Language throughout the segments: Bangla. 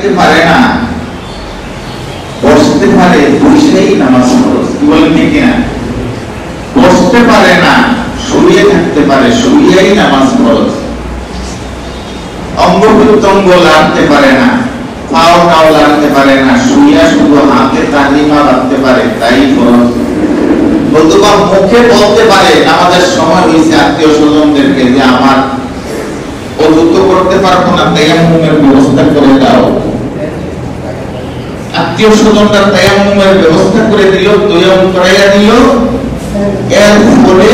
রাখতে পারে না। বসতে পারে, বসেই নামাজ ফরজ কি বলেন ঠিক না বসতে পারে না, শুয়ে থাকতে পারে, শুয়েই নামাজ ফরজ অঙ্গ প্রত্যঙ্গ লাগতে পারে না, পাও টাও লাগতে পারে না, শুইয়া শুধু হাতে তালিমা রাখতে পারে, তাই ফরজ বন্ধুগণ, মুখে বলতে পারে আমাদের সময় হয়েছে আত্মীয় স্বজনদেরকে যে আমার অযুক্ত করতে পারব না তায়াম্মুমের ব্যবস্থা করে দাও। আত্মীয় স্বজনরা তায়াম্মুমের ব্যবস্থা করে দিল তৈয়াম করাইয়া দিল। এর ফলে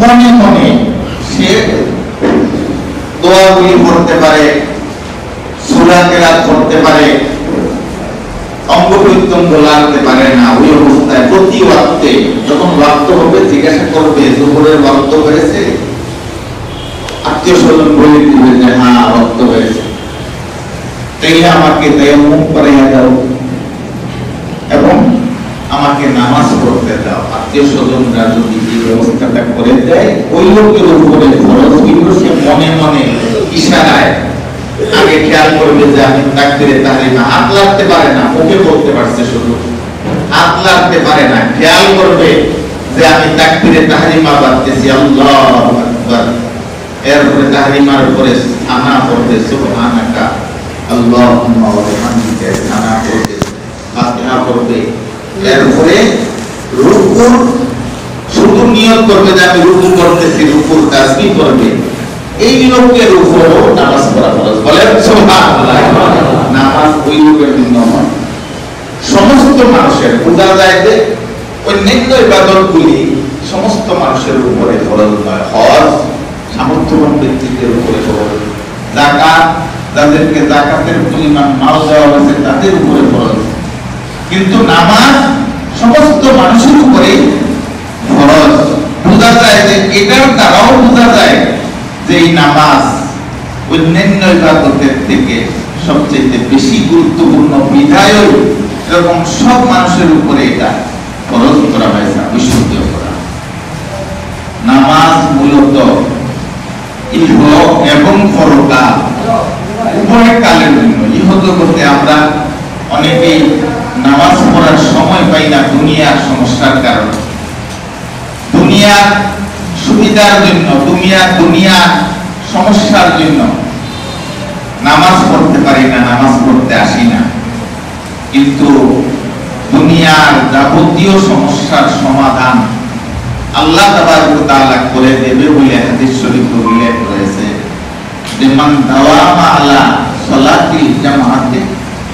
মনে মনে সে দোয়াগুলি পড়তে পারে, সূরা কেরাত করতে পারে লাগতে পারে না, ওই অবস্থায় প্রতি ওয়াক্তে যখন ওয়াক্ত হবে, জিজ্ঞাসা করবে দুপুরের ওয়াক্ত হয়েছে? আত্মীয় স্বজন বলে হ্যাঁ হয়েছে। তাইলে আমাকে তায়াম্মুম করাইয়া দাও। এবং আমাকে নামাজ পড়তে দাও। আত্মীয় স্বজনরা যদি এই ব্যবস্থাটা করে দেয়, ওই লোকের উপরে ফরজ কিন্তু সে মনে মনে ইশারায় আগে খেয়াল করবে যে আমি হাত লাগতে পারে না পারছে শুধু। হাত লাগতে পারে না, খেয়াল করবে যে আমি তাকবীরে তাহরিমা বাড়তেছি, আল্লাহু আকবার। এরপরে তাহরিমার উপরে আনা করবে সুবহানাকা, আল্লাহুম্মা ওয়া বিহামদিকা আনা করবে। করবে রুকুর শুধু নিয়ত করবে যে আমি রুকু করতেছি, রুকুর করবে। এই লোকের উপরও নামাজ পড়া ফরজ নামাজ ওই লোকের জন্য নয়। সমস্ত মানুষের বোঝা যায় অন্যান্য ইবাদতগুলি সমস্ত মানুষের উপরে ফরজ নয়। হজ, সামর্থ্যবান ব্যক্তিদের উপরে ফরজ। যাদেরকে যাকাতের পরিমাণ মাল দেওয়া হয়েছে, তাদের উপরে ফরজ। কিন্তু নামাজ সমস্ত মানুষের উপরে ফরজ। বোঝা যায় যে এটার দ্বারাও বোঝা যায় যে এই নামাজ অন্যান্য ইবাদতের থেকে সবচেয়ে বেশি গুরুত্বপূর্ণ বিধায়ক এরকম সব মানুষের উপরে এটা ফরজ করা হয়েছে, বিশুদ্ধ করা। নামাজ মূলত ইহ এবং পরকাল উভয় কালের জন্য। ইহত করতে আমরা অনেকেই নামাজ পড়ার সময় পাই না দুনিয়ার সমস্যার কারণে। দুনিয়ার সুবিধার জন্য দুনিয়ার দুনিয়ার সমস্যার জন্য নামাজ পড়তে পারি না, নামাজ পড়তে আসি না। কিন্তু দুনিয়ার যাবতীয় সমস্যার সমাধান আল্লাহ তাআলা করে দেবে বলে হাদিস শরীফ উল্লেখ রয়েছে যে, মান দাওয়ামা আলা খামসা ফিসাল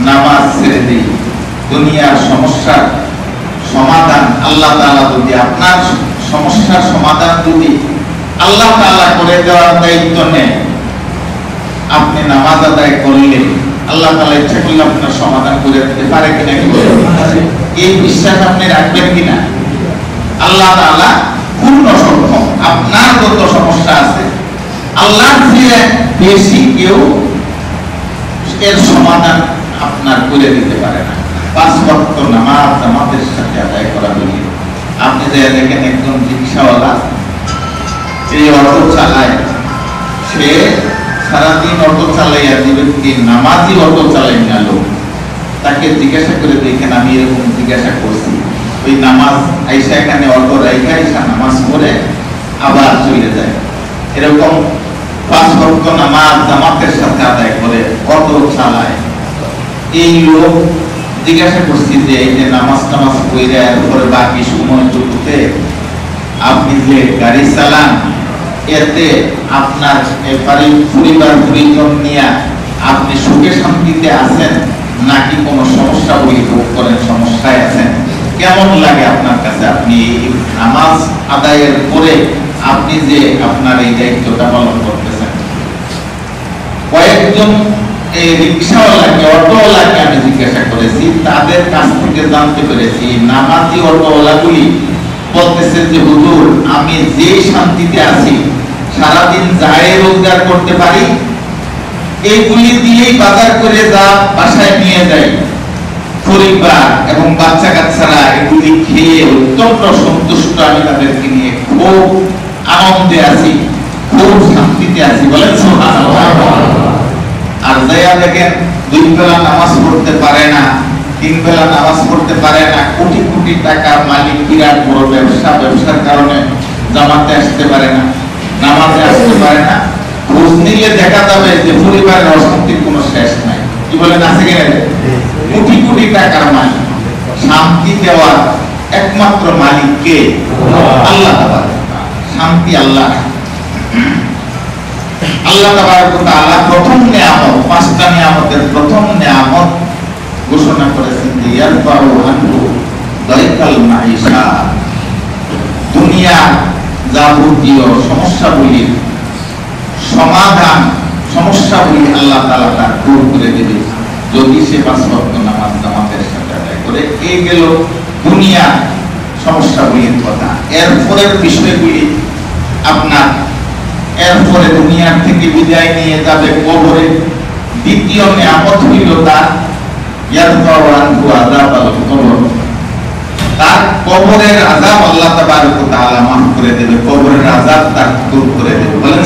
নামাজ ছেড়ে দিই। দুনিয়ার সমস্যার সমাধান আল্লাহ তাআলা যদি আপনার সমস্যার সমাধান যদি আল্লাহ তাআলা করে দেওয়ার দায়িত্ব নেয় আপনি নামাজ আদায় করলে আল্লাহ তাআলা ইচ্ছা করলে আপনার সমাধান করে দিতে পারে কিনা কি? এই বিশ্বাস আপনি রাখবেন কিনা? আল্লাহ তাআলা পূর্ণ সক্ষম, আপনার যত সমস্যা আছে, আল্লাহ বেশি কেউ এর সমাধান আপনার করে দিতে পারে না। পাঁচ ওয়াক্ত নামাজ জামাতের সাথে আদায় করা হলে আপনি যে দেখেন একজন রিক্সাওয়ালা যে অটো চালায়, সে সারাদিন অটো চালাইয়া যে ব্যক্তি নামাজি অটো চালাই না লোক। তাকে জিজ্ঞাসা করে দেখেন, আমি এরকম জিজ্ঞাসা করছি। ওই নামাজ আইসা এখানে অটো রাইখা আইসা নামাজ পড়ে আবার চলে যায়। এরকম পাঁচ ভক্ত নামাজ জামাতের সাথে আদায় করে অটো চালায়। এই লোক জিজ্ঞাসা করছি যে, এই যে নামাজ টামাজ পড়ে এরপরে বাকি সময়টুকুতে আপনি যে গাড়ি চালান এতে আপনার পরিবার, পরিজন নিয়ে আপনি সুখে শান্তিতে আছেন, নাকি কোনো সমস্যা ভোগ করেন, সমস্যায় আছেন? কেমন লাগে আপনার কাছে আপনি নামাজ আদায়ের পরে আপনি যে আপনার এই দায়িত্বটা পালন করতেছেন? কয়েকজন এই রিক্সাওয়ালাকে, অটোওয়ালাকে আমি জিজ্ঞাসা করেছি, তাদের কাছ থেকে জানতে পেরেছি নামাজি অটোওয়ালাগুলি বলতেছে যে, হুজুর, আমি যে শান্তিতে আছি, সারাদিন যায় রোজগার করতে পারি এইগুলি দিয়েই বাজার করে যা বাসায় নিয়ে যাই। পরিবার এবং বাচ্চা কাচ্চারা এগুলি খেয়ে অত্যন্ত সন্তুষ্ট, আমি তাদেরকে নিয়ে খুব আনন্দে আছি, খুব শান্তিতে আছি বলেন আর যাইয়া দেখেন, দুই বেলা নামাজ পড়তে পারে না তিন বেলা নামাজ পড়তে পারে না, কোটি কোটি টাকার মালিক বিরাট বড় ব্যবসা, ব্যবসার কারণে জামাতে আসতে পারে না, নামাজে আসতে পারে না। খোঁজ নিলে দেখা যাবে যে পরিবারের অশান্তির কোনো শেষ নাই। কি বলেন, আছে কোটি কোটি টাকার মালিক। শান্তি দেওয়ার একমাত্র মালিক কে? আল্লাহ শান্তি আল্লাহ আল্লাহ প্রথম নিয়ামত, পাঁচটা নিয়ামতের প্রথম নিয়ামত ঘোষণা করেছেন যে, ইয়ারফাউ আনহু দাইকাল মাইশা দুনিয়া যাবতীয় সমস্যাগুলি সমাধান সমস্যাগুলি আল্লাহ তাআলা তার দূর করে দেবে যদি সে ওয়াক্ত নামাজ জামাতের সাথে আদায় করে। এই গেল দুনিয়া সমস্যাগুলির কথা। এরপরের বিষয়গুলি আপনার এরপরে দুনিয়ার থেকে বিদায় নিয়ে যাবে কবরে। দ্বিতীয় নিয়ামত হইল তার তার কবরের আল্লাহ তাআলা করে দেবে, কবরের তার দূর করে দেবে। বলেন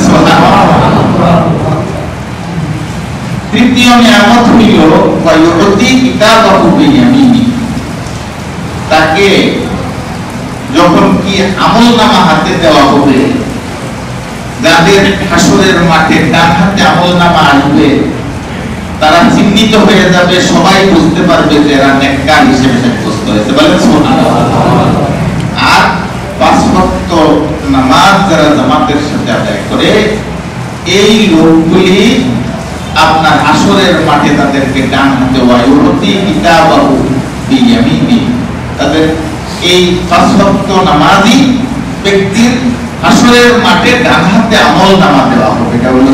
তৃতীয় নিয়ামত হইল তাকে যখন কি আমল নামা হাতে দেওয়া হবে, যাদের হাসরের মাঠে ডান হাতে আমল নামা আসবে তারা চিহ্নিত হয়ে যাবে, সবাই বুঝতে পারবে যে এরা নেককার হিসেবে সাব্যস্ত হয়েছে বলেন আর পাঁচ নামাজ যারা জামাতের সাথে আদায় করে, এই লোকগুলি আপনার আসরের মাঠে তাদেরকে ডান হাতে ওয়ায়ুরতি কিতাবাহু বিয়ামিনি। তাদের এই পাঁচ নামাজি ব্যক্তির আসরের মাঠে ডান হাতে আমল নামা দেওয়া হবে। এটা হলো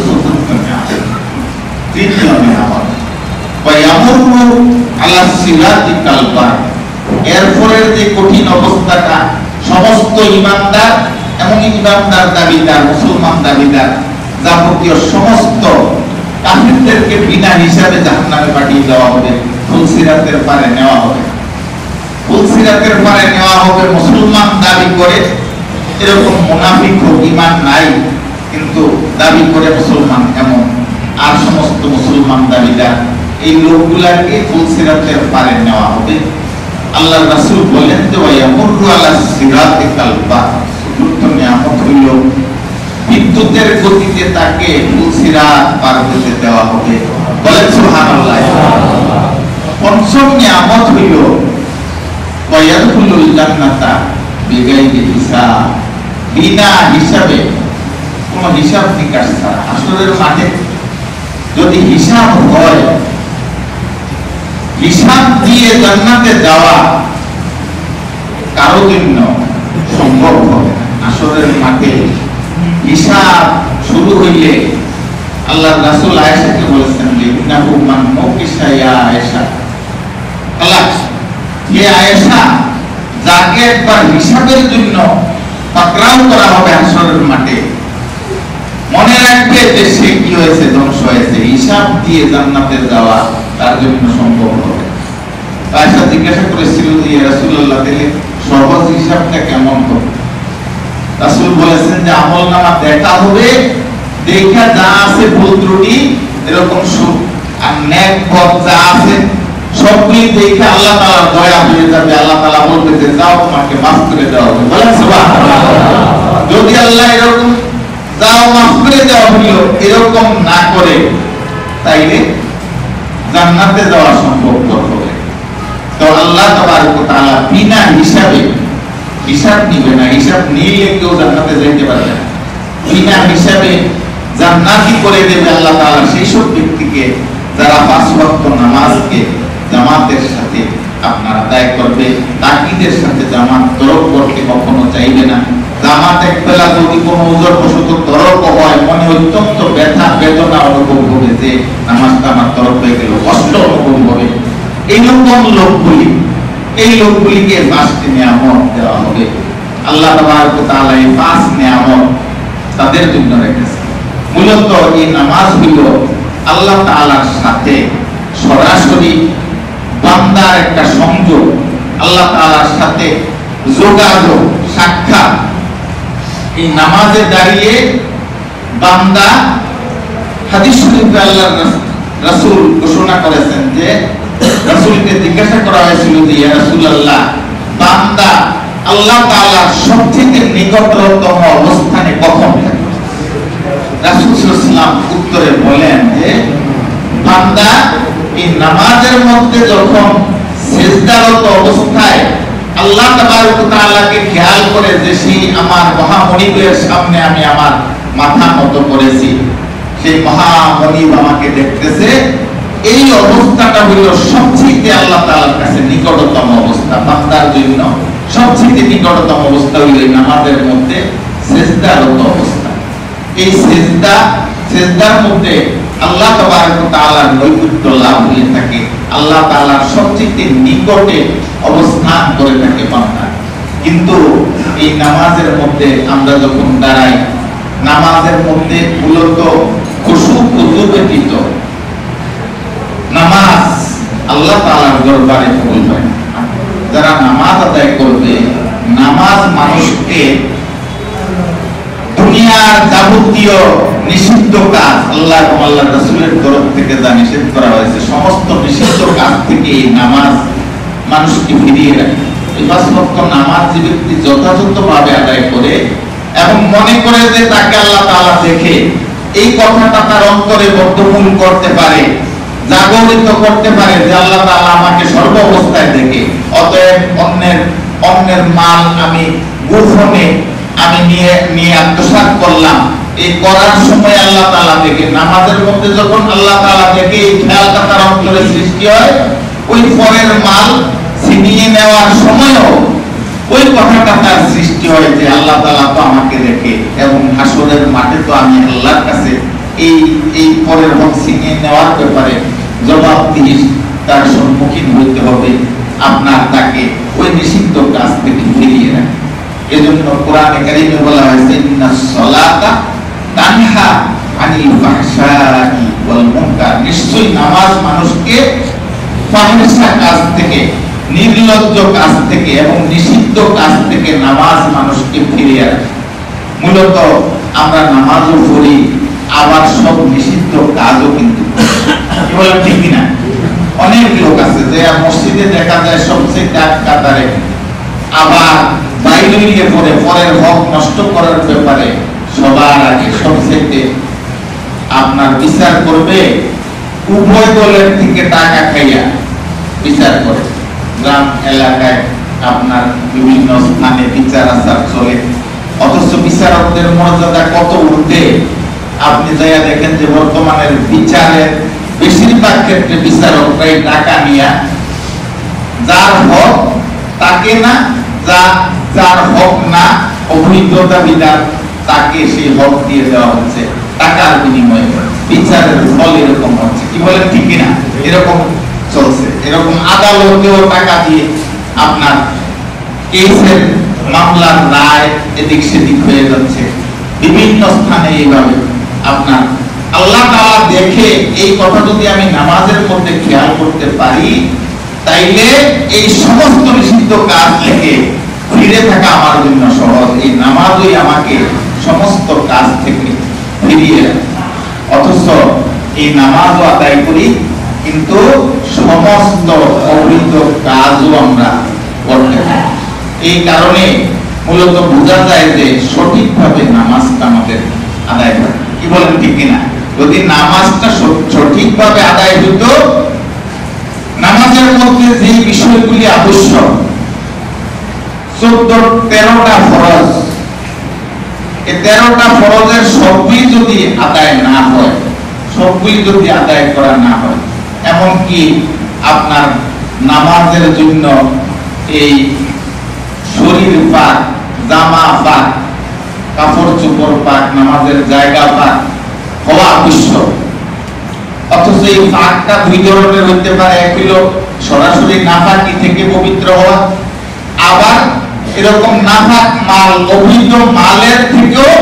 যে কঠিন অবস্থাটা, সমস্ত ইমানদার মুসলমান সমস্ত হিসাবে পাঠিয়ে দেওয়া হবে নেওয়া হবে। নেওয়া হবে মুসলমান দাবি করে, এরকম মুনাফিক হোক, ইমান নাই, কিন্তু দাবি করে মুসলমান এমন। আর সমস্ত মুসলমান দাবিদার এই লোকগুলাকে ফুলসিরাতের পারে নেওয়া হবে। আল্লাহ রাসূল বলেন যে ওয়ায়ামুরু আলা সিরাতি কালবা চতুর্থ নিয়ামত হইল। বিদ্যুতের গতিতে তাকে ফুলসিরাত পার হতে দেওয়া হবে। বলেন সুবহানাল্লাহ। পঞ্চম নিয়ামত হইল, ওয়ায়াদখুলুল জান্নাতা বিগাইরি হিসাব। বিনা হিসাবে কোন হিসাব নিকাশ ছাড়া। আসরের মাঠে যদি হিসাব হয়, হিসাব দিয়ে জান্নাতে যাওয়া কারও জন্য সম্ভব হবে। আসরের মাঠে হিসাব শুরু হইলে আল্লাহ রাসূল আয়েশাকে বলেছেন, ইন্নাহু মান মুকিশা ইয়া আয়েশা আল্লাহ হে আয়েশা, যাকে একবার হিসাবের জন্য পাকড়াও করা হবে হাসরের মাঠে মনে রাখবে যে সে কি হয়েছে, ধ্বংস হয়েছে। হিসাব দিয়ে জান্নাতে যাওয়া তার জন্য সম্ভব হবে। আয়েশা জিজ্ঞাসা করেছিল যে রাসূলুল্লাহ, তাহলে সহজ হিসাবটা কেমন হবে? রাসূল বলেছেন যে, আমল নামা দেখা হবে, দেখা যা আছে ভুল ত্রুটি, এরকম সুখ আর নেক পথ যা আছে, সবগুলি দেখে আল্লাহ তাআলা দয়া হয়ে যাবে। আল্লাহ তাআলা বলবে যে, যাও তোমাকে মাফ করে দেওয়া হবে। বলেন যদি আল্লাহ এরকম মাফ করে দেওয়া হলো এরকম না করে তাইলে জান্নাতে যাওয়া সম্ভব হবে। তো আল্লাহ তাআলা বিনা হিসাবে হিসাব নিবে না, হিসাব নিলে কেউ জান্নাতে যাইতে পারবে না। বিনা হিসাবে জান্নাতি করে দেবে আল্লাহ তাআলা সেই সব ব্যক্তিকে যারা পাঁচ ওয়াক্ত নামাজকে জামাতের সাথে আপনার আদায় করবে তাকিদের সাথে জামাত তরক করতে কখনো চাইবে না। বেলা যদি কোনো ওজোর বসত তরক হয়, মনে অত্যন্ত ব্যথা, বেদনা অনুভব হবে যে নামাজটা আমার তরক হয়ে গেল, কষ্ট অনুভব হবে। এইরকম লোকগুলি, এই লোকগুলিকে পাঁচটি নিয়ামত দেওয়া হবে। আল্লাহ এই পাঁচ নিয়ামত তাদের জন্য রেখেছে মূলত এই নামাজ হইল আল্লাহ তাআলার সাথে সরাসরি বান্দার একটা সংযোগ, আল্লাহ তাআলার সাথে যোগাযোগ, সাক্ষাৎ এই নামাজে দাঁড়িয়ে বান্দা হাদিস শরীফে ঘোষণা করেছেন যে, রাসূলকে জিজ্ঞাসা করা হয়েছিল যে, ইয়া রাসূলুল্লাহ, বান্দা আল্লাহ তাআলার সবথেকে নিকটতম অবস্থানে কখন থাকে? রাসূল উত্তরে বলেন যে, বান্দা এই নামাজের মধ্যে যখন সেজদারত অবস্থায় আল্লাহ তাআলাকে খেয়াল করে যে সেই আমার মহামণিবের সামনে আমি আমার মাথা নত করেছি। সেই মহামণিব আমাকে দেখতেছে, এই অবস্থাটা হইল সবচেয়ে আল্লাহ তাআলার কাছে নিকটতম অবস্থা, বান্দার জন্য সবচেয়ে নিকটতম অবস্থা হইল নামাজের মধ্যে সেজদারত অবস্থা। এই সেজদা, সেজদার মধ্যে আল্লাহ তাআলার নৈকট্য লাভ হয়ে থাকে। আল্লাহ তাআলার সবচেয়ে নিকটে অবস্থান করে থাকে বান্দা কিন্তু এই নামাজের মধ্যে আমরা যখন দাঁড়াই, নামাজের মধ্যে মূলত খুশু ব্যতীত নামাজ আল্লাহ তাআলার দরবারে কবুল হয় যারা নামাজ আদায় করবে, নামাজ মানুষকে দুনিয়ার যাবতীয় নিষিদ্ধ কাজ, আল্লাহ এবং আল্লাহ তরফ থেকে যা নিষেধ করা হয়েছে, সমস্ত নিষিদ্ধ কাজ থেকে এই নামাজ মানুষকে ফিরিয়ে রাখে নামাজ যে ব্যক্তি যথাযথভাবে আদায় করে এবং মনে করে যে তাকে আল্লাহ দেখে এই কথাটা তার অন্তরে বদ্ধমূল করতে পারে, জাগরিত করতে পারে যে আল্লাহ আমাকে সর্ব অবস্থায় দেখে। অতএব অন্যের অন্যের মাল আমি গোপনে আমি নিয়ে নিয়ে আত্মসাৎ করলাম। এই করার সময় আল্লাহ তাআলা দেখে, নামাজের মধ্যে যখন আল্লাহ তাআলা দেখে এই খেয়ালটা তার অন্তরে সৃষ্টি হয়, ওই পরের মাল ছিনিয়ে নেওয়ার সময়ও ওই কথাটা তার সৃষ্টি হয় যে আল্লাহ তাআলা তো আমাকে দেখে এবং হাসরের মাঠে তো আমি আল্লাহর কাছে এই এই পরের হক ছিনিয়ে নেওয়ার ব্যাপারে জবাব জবাবদিহি তার সম্মুখীন হইতে হবে। আপনার তাকে ওই নিষিদ্ধ কাজ থেকে ফিরিয়ে রাখে এজন্য কোরআনে কারিমে বলা হয়েছে ইন্নাস সালাতা তানহা আনিল ফাহশাই ওয়াল মুনকার। নিশ্চয়ই নামাজ মানুষকে ফাহিশা কাজ থেকে, নির্লজ্জ কাজ থেকে এবং নিষিদ্ধ কাজ থেকে নামাজ মানুষকে ফিরিয়ে রাখে মূলত আমরা নামাজও পড়ি, আবার সব নিষিদ্ধ কাজও কিন্তু বলেন, ঠিক কিনা? অনেক লোক আছে যে মসজিদে দেখা যায় সবচেয়ে কাতারে আবার বাইরে পড়ে পরের হক নষ্ট করার ব্যাপারে সবার আগে সবচেয়ে আপনার বিচার করবে, উভয় দলের থেকে টাকা খাইয়া বিচার করে। গ্রাম এলাকায় আপনার বিভিন্ন স্থানে বিচার আচার চলে। অথচ বিচারকদের মর্যাদা কত ঊর্ধ্বে? আপনি যাইয়া দেখেন যে বর্তমানের বিচারের বেশিরভাগ ক্ষেত্রে বিচারকরাই টাকা নিয়া, যার হক তাকে না যা যার হক না, অবৈধতা বিধান তাকে সেই হক দিয়ে দেওয়া হচ্ছে টাকার বিনিময়ে। বিচারের ফল এরকম হচ্ছে। কি বলেন, ঠিক না এরকম চলছে। এরকম আদালতেও টাকা দিয়ে আপনার কেসের মামলার রায় এদিক সেদিক হয়ে যাচ্ছে। বিভিন্ন স্থানে এইভাবে আপনার আল্লাহ তাআলা দেখে এই কথা যদি আমি নামাজের মধ্যে খেয়াল করতে পারি, তাইলে এই সমস্ত নিষিদ্ধ কাজ থেকে ফিরে থাকা আমার জন্য সহজ। এই নামাজই আমাকে সমস্ত কাজ থেকে ফিরিয়ে অথচ এই নামাজও আদায় করি, কিন্তু সমস্ত অবৈধ কাজও আমরা করতে এই কারণে মূলত বোঝা যায় যে সঠিকভাবে নামাজটা আমাদের আদায় হয়। কি বলেন, ঠিক কিনা? যদি নামাজটা সঠিকভাবে আদায় হইতো, নামাজের মধ্যে যে বিষয়গুলি আবশ্যক চোদ্দ তেরোটা ফরজ। এই তেরোটা ফরজের সবই যদি আদায় না হয় সবগুলি যদি আদায় করা না হয়, এমনকি আপনার নামাজের জন্য এই শরীর পাক, জামা পাক, কাপড় চোপড় পাক, নামাজের জায়গা পাক, হওয়া আবশ্যক। অথচ এই পাকটা দুই ধরনের হইতে পারে, এক হলো সরাসরি নাফাকি থেকে পবিত্র হওয়া, আবার এরকম নাফাক মাল, অবৈধ মালের থেকেও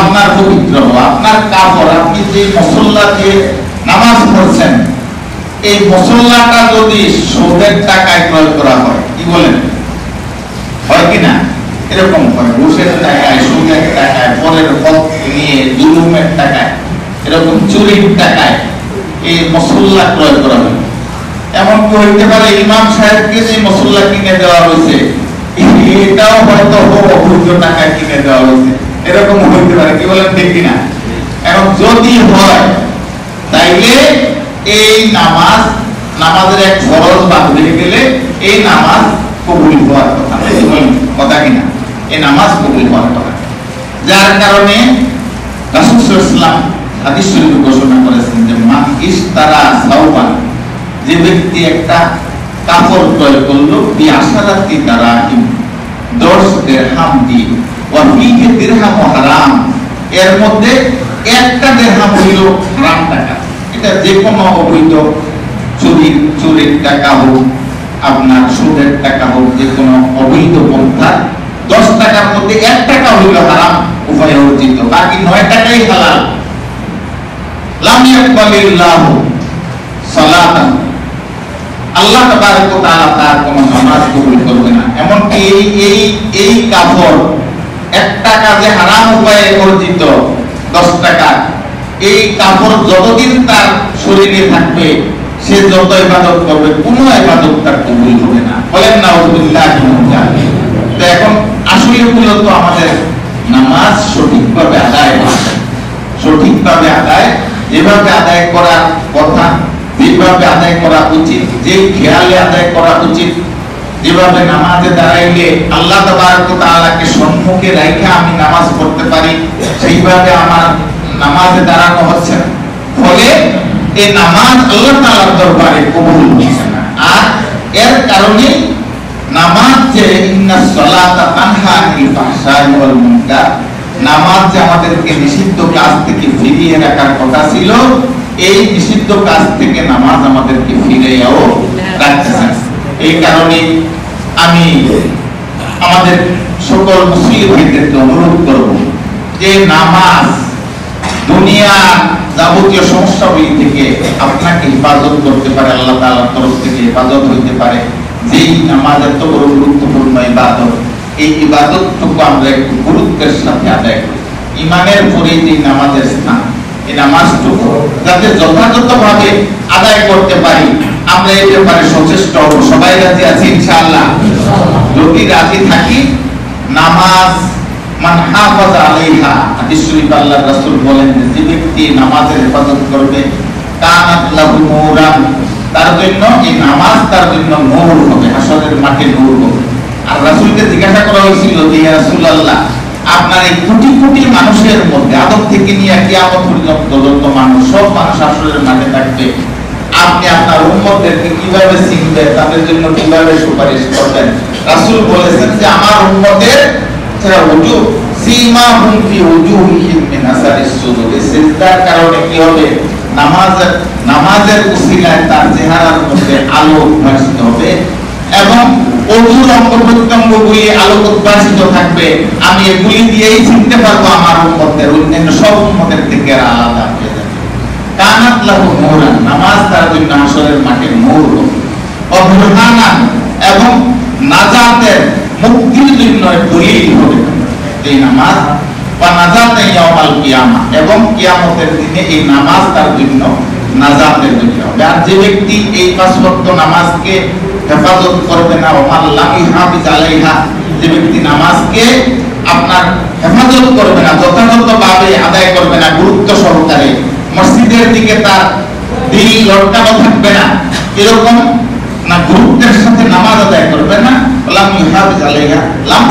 আপনার পবিত্র হওয়া, আপনার কাপড়, আপনি যে মসল্লা দিয়ে নামাজ পড়ছেন, এই মসল্লাটা যদি সুদের টাকায় ক্রয় করা হয়, কি বলেন? হয় কি না? এরকম হয় ঘুষের টাকায় সুদের টাকায়, পরের হক নিয়ে জুলুমের টাকায়, এরকম চুরির টাকায় এই মসল্লা ক্রয় করা হয়। এমন কি হইতে পারে? ইমাম সাহেবকে যে মসল্লা কিনে দেওয়া হয়েছে এটাও হয়তো অবৈধ টাকায় কিনে দেওয়া হয়েছে। এরকম হইতে পারে, কি বলেন ঠিক কিনা? এখন যদি হয়, তাইলে এই নামাজ, নামাজের এক ফরজ বাদ হয়ে গেলে এই নামাজ কবুল হওয়ার কথা। কথা কিনা? এই নামাজ কবুল হওয়ার কথা। যার কারণে রাসূল সাল্লাল্লাহু আলাইহি ওয়াসাল্লাম হাদিস শরীফে ঘোষণা করেছেন যে, মান ইশতারা সাওবান যে ব্যক্তি একটা কাপড় ক্রয় করল বি আশারাতি দারাহিম 10 দিরহাম দিয়ে ওয়া ফিহি দিরহাম হারাম। এর মধ্যে একটা দিরহাম হইল হারাম টাকা। এটা যে কোনো অবৈধ চুরি চুরির টাকা হোক, আপনার সুদের টাকা হোক যে কোনো অবৈধ পন্থা, দশ টাকার মধ্যে এক টাকা হইল হারাম উপায় অর্জিত। বাকি নয় টাকাই হালাল। লাম ইয়াকবালিল্লাহু সালাতান। আল্লাহ তার কোন নামাজ কবুল করবে না। এমন কি এই এই এই কাপড় এক টাকা হারাম উপায়ে অর্জিত 10 টাকা, এই কাপড় যতদিন তার শরীরে থাকবে, সে যত ইবাদত করবে, কোন ইবাদত তার কবুল হবে না। বলেন না শাইতানির তো এখন আসলে মূলত আমাদের নামাজ সঠিকভাবে আদায় করা সঠিকভাবে আদায়, যেভাবে আদায় করার কথা যেভাবে আদায় করা উচিত, যে খেয়ালে আদায় করা উচিত, যেভাবে নামাজে দাঁড়াইলে আল্লাহ তাআলাকে সম্মুখে রেখে আমি নামাজ পড়তে পারি, সেইভাবে আমার নামাজে দাঁড়ানো হচ্ছে না। ফলে এই নামাজ আল্লাহ তাআলার দরবারে কবুল হচ্ছে না। আর এর কারণে নামাজ যে নামাজ যে আমাদেরকে নিষিদ্ধ কাজ থেকে ফিরিয়ে রাখার কথা ছিল এই নিষিদ্ধ কাজ থেকে নামাজ আমাদেরকে এই কারণে আমি আমাদের সকল অনুরোধ করব যে নামাজ দুনিয়া যাবতীয় সমস্যাগুলি থেকে আপনাকে হেফাজত করতে পারে, আল্লাহ তাআলার তরফ থেকে হেফাজত হইতে পারে। যেই নামাজ এত বড় গুরুত্বপূর্ণ ইবাদত, এই ইবাদতটুকু আমরা একটু গুরুত্বের সাথে আদায় করি। ইমানের পরে যে নামাজের স্থান এই নামাজটুকু যাতে যথাযথভাবে আদায় করতে পারি। আমরা এই ব্যাপারে সচেষ্ট হব। সবাই রাজি আছি ইনশাআল্লাহ? যদি রাজি থাকি, নামাজ মান হাফাজ আলাইহা, হাদিস শরীফ রাসূল বলেন যে ব্যক্তি নামাজের হেফাজত করবে লাহু নূরান, তার জন্য এই নামাজ তার জন্য নূর হবে হাসরের মাঠে নূর হবে। আর রাসূলকে জিজ্ঞাসা করা হয়েছিল যে রাসূলুল্লাহ আপনার এই কোটি কোটি মানুষের মধ্যে আদম থেকে নিয়ে কিয়ামত পর্যন্ত মানুষ, সব মানুষ হাসরের মাঠে থাকবে। আপনি আপনার উম্মতদেরকে কীভাবে চিনবেন, তাদের জন্য কীভাবে সুপারিশ করবেন? রাসূল বলেছেন যে, আমার উম্মতের যারা উজু সীমা হুম ফি উজুহিহিম মিন আসারিস সুজুদ। সিজদার কারণে কি হবে? নামাজের নামাজের উসিলায় তার চেহারার মধ্যে আলো উদ্ভাসিত হবে। এবং অজুর অঙ্গ প্রত্যঙ্গগুলি আলো উদ্ভাসিত থাকবে। আমি এগুলি দিয়েই চিনতে পারব আমার উম্মতের অন্যান্য সব উম্মতের থেকে আলাদা হয়ে যাবে। কানাত লাহু নূরান নামাজ তার জন্য আসরের মাঠে নূর হবে অবরহানান এবং নাজাতের মুক্তির জন্য দলিল হবে। এই নামাজ বা নাজাতে ইয়াউমাল কিয়ামা এবং কিয়ামতের দিনে এই নামাজ তার জন্য নাজাতের জন্য আর যে ব্যক্তি এই পাঁচ নামাজকে হেফাজত করবে না ওমাল লাহি হাফিজ আলাইহা, যে ব্যক্তি নামাজকে আপনার হেফাজত করবে না, যথাযথভাবে আদায় করবে না, গুরুত্ব সহকারে, মসজিদের দিকে তার দিল লটকানো থাকবে না, এরকম না গুরুত্বের সাথে নামাজ আদায় করবে না লাম ইউহাফিজ আলাইহা, লাম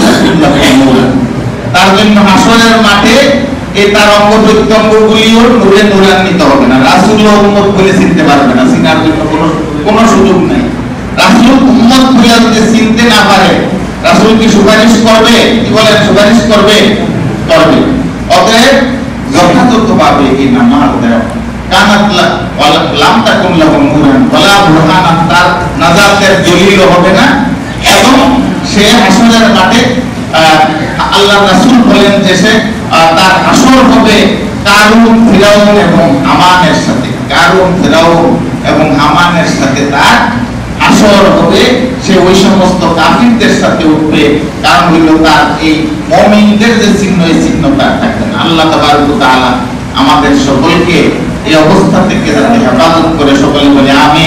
তার জন্য হাসরের মাঠে এই তার অঙ্গ প্রত্যঙ্গ গুলিও নূরে নূরান্বিত হবে না রাসূল ও উম্মত বলে চিনতে পারবে না, চিনার জন্য কোনো কোনো সুযোগ নাই। উম্মত চিনতে না পারে। রাসূল কি সুপারিশ করবে? কি বলেন? সুপারিশ করবে? করবে। অতএব যথাযথভাবে এই নামাজ দেওয়া কানাত লাম তাকুন ওয়ালা দলিল হবে না। এবং সে হাসরের মাঠে আল্লাহ রাসূল বলেন যে সে তার আসর হবে কারুন ফিরাউন এবং আমানের সাথে, কারুন ফিরাউন এবং আমানের সাথে তার আসর হবে সে ওই সমস্ত কাফিরদের সাথে উঠবে। কারণ হইল তার এই মুমিনদের যে চিহ্ন এই চিহ্ন তার থাকবে না। আল্লাহ তাবারক আমাদের সকলকে এই অবস্থা থেকে যাতে হেফাজত করে। সকলে বলে আমি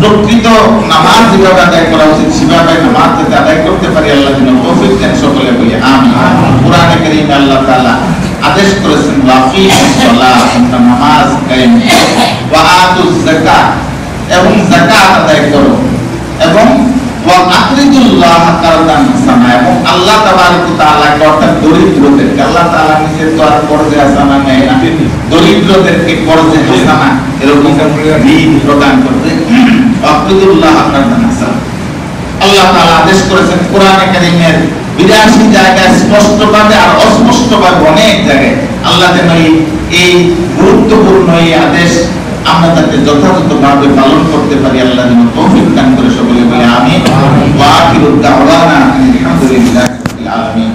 প্রকৃত নামাজ যেভাবে আদায় করা উচিত সেভাবে নামাজ যাতে আদায় করতে পারি আল্লাহ যেন তৌফিক দেন। সকলে বলি আমি কোরআনে কারীমে আল্লাহ তাআলা আদেশ করেছেন সালাহ তোমরা নামাজ কায়েম। ওয়া আতুজ যাকাত এবং যাকাত আদায় করো। এবং আকরিদুল্লাহ কারদান হাসানা এবং আল্লাহ তাবারক তাআলাকে অর্থাৎ দরিদ্রদেরকে আল্লাহ তাআলা নিজের তো আর কর্জে হাসানা নেয় না। দরিদ্রদেরকে কর্জে হাসানা এরকম ঋণ প্রদান করবে। আকরিদুল্লাহ কারদান হাসানা আল্লাহ তাআলা আদেশ করেছেন কোরআনে কারীমের বিরাশি জায়গায় স্পষ্টভাবে আর অস্পষ্টভাবে অনেক জায়গায় আল্লাহ যেন এই গুরুত্বপূর্ণ এই আদেশ আমরা তাকে যথাযথভাবে পালন করতে পারি আল্লাহ যেন তৌফিক দান করে সকলে বলে আমি ওয়া আখিরু দাওয়ানা আলহামদুলিল্লাহি আলামিন।